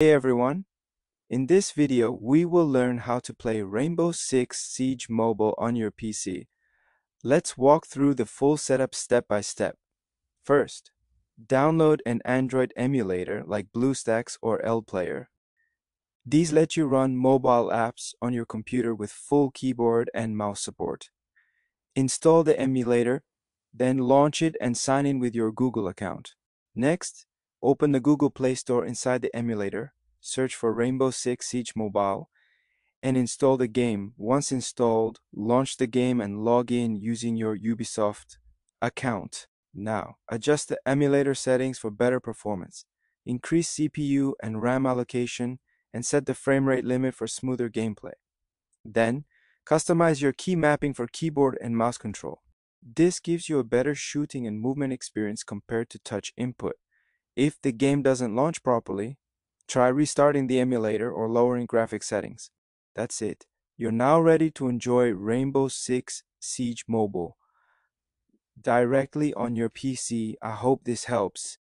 Hey everyone! In this video, we will learn how to play Rainbow Six Siege Mobile on your PC. Let's walk through the full setup step by step. First, download an Android emulator like BlueStacks or LDPlayer. These let you run mobile apps on your computer with full keyboard and mouse support. Install the emulator, then launch it and sign in with your Google account. Next, open the Google Play Store inside the emulator, search for Rainbow Six Siege Mobile, and install the game. Once installed, launch the game and log in using your Ubisoft account. Now, adjust the emulator settings for better performance. Increase CPU and RAM allocation and set the frame rate limit for smoother gameplay. Then, customize your key mapping for keyboard and mouse control. This gives you a better shooting and movement experience compared to touch input. If the game doesn't launch properly, try restarting the emulator or lowering graphic settings. That's it. You're now ready to enjoy Rainbow Six Siege Mobile directly on your PC. I hope this helps.